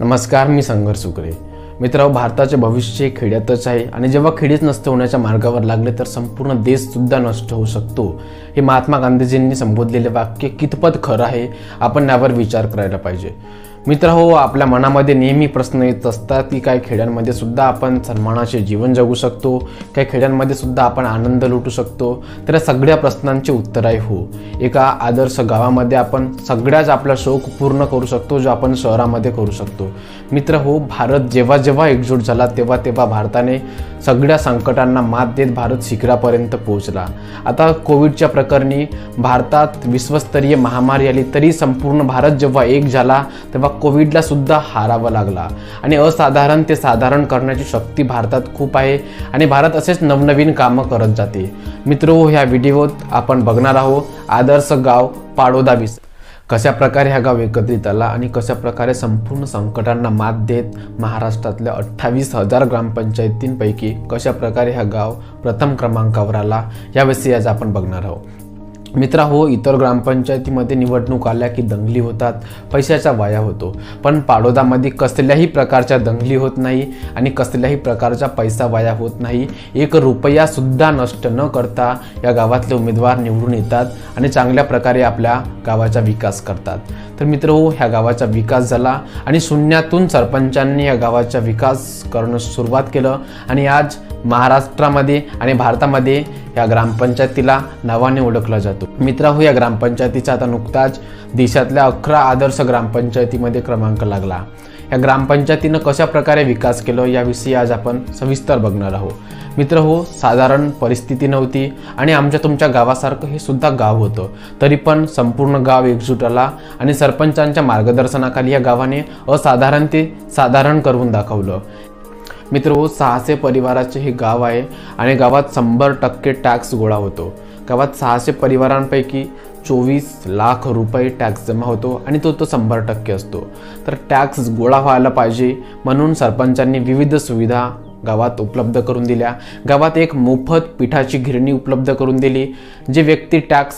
नमस्कार मी संघर्ष सुकरे मित्रांनो भारताचे भविष्य खेड्यातच आहे आणि जेव्हा खेडेच नष्ट होण्याच्या मार्गावर लागले तर संपूर्ण देश सुद्धा नष्ट होऊ शकतो. हे महात्मा गांधीजींनी संबोधलेले वाक्य कितपत खरं आहे आपण यावर विचार करायला पाहिजे. मित्र हो आपल्या मनामध्ये नेहमी प्रश्न येत असतात की काय खेड्यांमध्ये सुद्धा आपण सन्मानाचे जीवन जगू शकतो काही खेड्यांमध्ये सुद्धा आपण आनंद लुटू शकतो. तर या सगळ्या प्रश्नांचे उत्तर आहे हो. एका आदर्श गावामध्ये आपण सगळ्याच आपला शोक पूर्ण करू शकतो जो आपण शहरामध्ये करू शकतो. मित्र हो भारत जेव्हा जेव्हा एकजूट झाला तेव्हा तेव्हा भारताने सगळ्या संकटांना मात देत भारत शिखरापर्यंत पोहोचला. आता कोविडच्या प्रकरणी भारतात विश्वस्तरीय महामारी आली तरी संपूर्ण भारत जेव्हा एक झाला तेव्हा कोविडला सुद्धा हारावा लागला. आणि असाधारण ते साधारण करण्याची शक्ती भारतात खूप आहे आणि भारत असेच नवनवीन कामं करत जाते. मित्र हो, ह्या व्हिडिओत आपण बघणार आहोत आदर्श गाव पाडोदा विस. कशा प्रकारे हा गाव एकत्रित आला आणि कशा प्रकारे संपूर्ण संकटांना मात देत महाराष्ट्रातल्या अठ्ठावीस हजार ग्रामपंचायतींपैकी कशा प्रकारे हा गाव प्रथम क्रमांकावर आला याविषयी आज आपण बघणार आहोत. मित्रा हो इतर ग्रामपंचायतीमध्ये निवडणूक आल्या की दंगली होतात पैशाचा वाया होतो. पण पाडोदामध्ये कसल्याही प्रकारच्या दंगली होत नाही आणि कसल्याही प्रकारचा पैसा वाया होत नाही. एक रुपया सुद्धा नष्ट न करता या गावातले उमेदवार निवडून येतात आणि चांगल्या प्रकारे आपल्या गावाचा विकास करतात. तर मित्र हो ह्या गावाचा विकास झाला आणि शून्यातून सरपंचांनी या गावाचा विकास करणं सुरुवात केलं आणि आज महाराष्ट्रामध्ये आणि भारतामध्ये या ग्रामपंचायतीला नावाने ओळखला जातो. मित्राहो या ग्रामपंचायतीचा आता नुकताच देशातल्या अकरा आदर्श ग्रामपंचायतीमध्ये क्रमांक लागला. या ग्रामपंचायतीनं कशा प्रकारे विकास केलं याविषयी आज आपण सविस्तर बघणार आहोत. मित्र हो साधारण परिस्थिती नव्हती आणि आमच्या तुमच्या गावासारखं हे सुद्धा गाव होतं. तरी पण संपूर्ण गाव एकजूट आला आणि सरपंचांच्या मार्गदर्शनाखाली या गावाने असाधारण ते साधारण करून दाखवलं. मित्र हो सहाशे परिवाराचे हे गाव आहे आणि गावात शंभर टक्के टॅक्स गोळा होतो. गावात सहाशे परिवारांपैकी चोवीस लाख रुपये टॅक्स जमा होतो आणि तो तो शंभर टक्के असतो. तर टॅक्स गोळा व्हायला पाहिजे म्हणून सरपंचांनी विविध सुविधा गावात उपलब्ध करून दिल्या. गावात एक मोफत पिठाची गिरणी उपलब्ध करून दिली जे व्यक्ती टॅक्स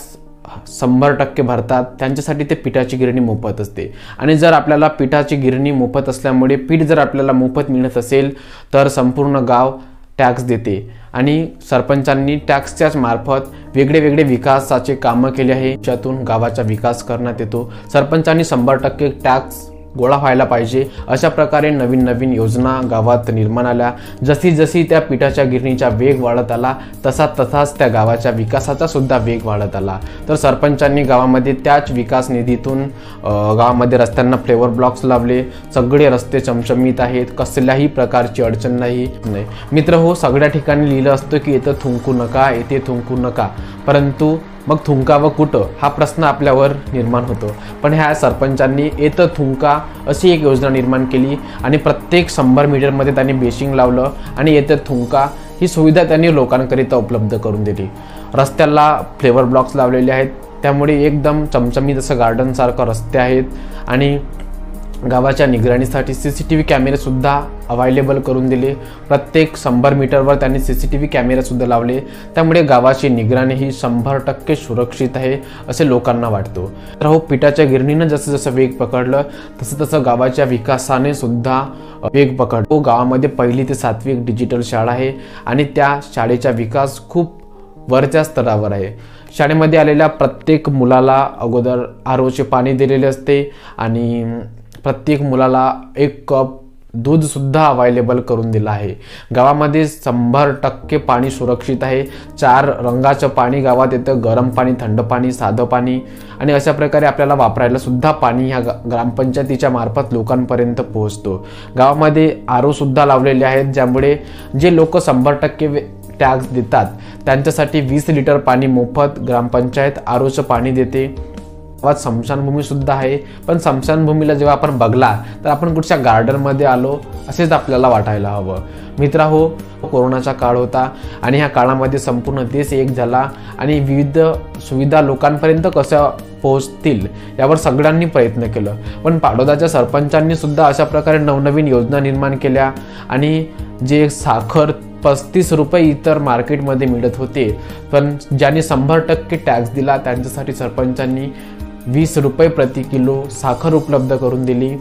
शंभर टक्के भरतात. त्यांच्यासाठी ते पिठाची गिरणी मोफत असते. आणि जर आपल्याला पिठाची गिरणी मोफत असल्यामुळे पीठ जर आपल्याला मोफत मिळत असेल तर संपूर्ण गाव टॅक्स देते. आणि सरपंचांनी टॅक्सच्याच मार्फत वेगळे वेगळे विकासाचे कामं केले आहे. ज्यातून गावाचा विकास करण्यात येतो. सरपंचांनी शंभर टक्के टॅक्स गोळा व्हायला पाहिजे. अशा प्रकारे नवीन नवीन योजना गावात निर्माण आल्या. जशी जशी त्या पिठाच्या गिरणीचा वेग वाढत आला तसा तसाच त्या गावाच्या विकासाचा सुद्धा वेग वाढत आला. तर सरपंचांनी गावामध्ये त्याच विकास निधीतून गावामध्ये रस्त्यांना फ्लेवर ब्लॉक्स लावले. सगळे रस्ते चमचमीत आहेत. कसल्याही प्रकारची अडचण नाही मित्र हो सगळ्या ठिकाणी लिहिलं असतं की येथे थुंकू नका येथे थुंकू नका. परंतु मग थुंका व कुठं हा प्रश्न आपल्यावर निर्माण होतो. पण ह्या सरपंचांनी येतं थुंका अशी एक योजना निर्माण केली आणि प्रत्येक शंभर मीटरमध्ये त्यांनी बेशिंग लावलं आणि येतं थुंका ही सुविधा त्यांनी लोकांकरिता उपलब्ध करून दिली. रस्त्याला फ्लेवर ब्लॉक्स लावलेले आहेत. त्यामुळे एकदम चमचमीत असं गार्डनसारखं रस्ते आहेत आणि गावाच्या निगराणीसाठी सी सी टी व्ही कॅमेरेसुद्धा अवायलेबल करून दिले. प्रत्येक शंभर मीटरवर त्यांनी सी सी टी व्ही कॅमेरेसुद्धा लावले. त्यामुळे गावाची निगराणी ही शंभर टक्के सुरक्षित आहे असे लोकांना वाटतो. तर हो पिठाच्या गिरणीनं जसं जसं वेग पकडलं तसं तसं गावाच्या विकासाने सुद्धा वेग पकडतो. गावामध्ये पहिली ते सातवी एक डिजिटल शाळा आहे आणि त्या शाळेचा विकास खूप वरच्या स्तरावर आहे. शाळेमध्ये आलेल्या प्रत्येक मुलाला अगोदर आरोचे पाणी दिलेले असते आणि प्रत्येक मुलाला एक कप दूधसुद्धा अवायलेबल करून दिलं आहे. गावामध्ये शंभर टक्के पाणी सुरक्षित आहे. चार रंगाचं पाणी गावात येतं. गरम पाणी थंड पाणी साधं पाणी. आणि अशा प्रकारे आपल्याला वापरायला सुद्धा पाणी ह्या ग्रामपंचायतीच्या मार्फत लोकांपर्यंत पोहोचतो. गावामध्ये आरोसुद्धा लावलेले आहेत ज्यामुळे जे लोक शंभर टक्के टॅक्स देतात त्यांच्यासाठी वीस लिटर पाणी मोफत ग्रामपंचायत आरोचं पाणी देते. गावात स्मशानभूमीसुद्धा आहे. पण स्मशानभूमीला जेव्हा आपण बघला तर आपण कुठच्या गार्डनमध्ये आलो असेच आपल्याला वाटायला हवं. मित्रा हो कोरोनाचा काळ होता आणि ह्या काळामध्ये संपूर्ण देश एक झाला आणि विविध सुविधा लोकांपर्यंत कशा पोहोचतील यावर सगळ्यांनी प्रयत्न केलं. पण पाडोदाच्या सरपंचांनी सुद्धा अशा प्रकारे नवनवीन योजना निर्माण केल्या आणि जे साखर पस्तीस रुपये इतर मार्केटमध्ये मिळत होते पण ज्यांनी शंभर टक्के टॅक्स दिला त्यांच्यासाठी सरपंचांनी वीस रुपये प्रति किलो साखर उपलब्ध करून दिली.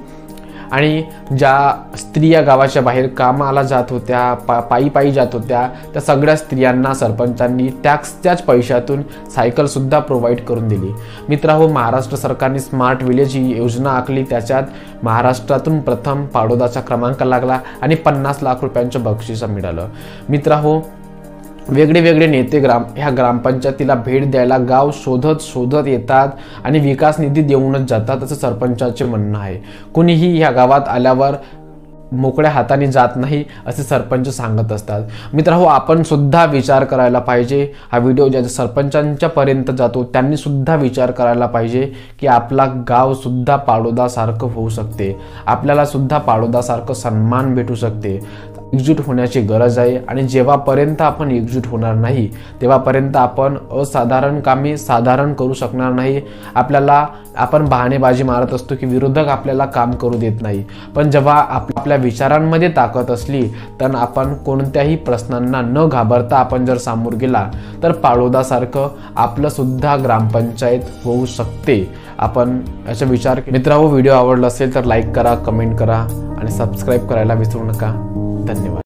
आणि ज्या स्त्रिया गावाच्या बाहेर कामाला जात होत्या पा पायी पायी जात होत्या त्या सगळ्या स्त्रियांना सरपंचांनी त्याच त्याच पैशातून सायकलसुद्धा प्रोव्हाइड करून दिली. मित्र हो महाराष्ट्र सरकारने स्मार्ट विलेज ही योजना आखली. त्याच्यात महाराष्ट्रातून प्रथम पाडोदाचा क्रमांक लागला आणि पन्नास लाख रुपयांचं बक्षीस मिळालं. मित्र हो वेगळे वेगळे नेते ग्राम ह्या ग्रामपंचायतीला भेट द्यायला गाव शोधत शोधत येतात आणि विकास निधी देऊनच जातात असं सरपंचाचे म्हणणं आहे. कुणीही ह्या गावात आल्यावर मोकळ्या हाताने जात नाही असे सरपंच सांगत असतात. मित्र हो, आपण सुद्धा विचार करायला पाहिजे. हा व्हिडिओ ज्या सरपंचांच्या पर्यंत जातो त्यांनी सुद्धा विचार करायला पाहिजे की आपला गाव सुद्धा पाडोदासारखं होऊ शकते. आपल्याला सुद्धा पाडोदासारखं सन्मान भेटू शकते. एकजूट होण्याची गरज आहे. आणि जेव्हापर्यंत आपण एकजूट होणार नाही तेव्हापर्यंत आपण असाधारण कामे साधारण करू शकणार नाही. आपल्याला आपण बहाणेबाजी मारत असतो की विरोधक आपल्याला काम करू देत नाही. पण जेव्हा आपल्या विचारांमध्ये ताकद असली तर आपण कोणत्याही प्रश्नांना न घाबरता आपण जर सामोर गेला तर पाळोदासारखं आपलंसुद्धा ग्रामपंचायत होऊ शकते. आपण याचा विचार मित्रांनो व्हिडिओ आवडला असेल तर लाईक करा कमेंट करा आणि सबस्क्राईब करायला विसरू नका. धन्यवाद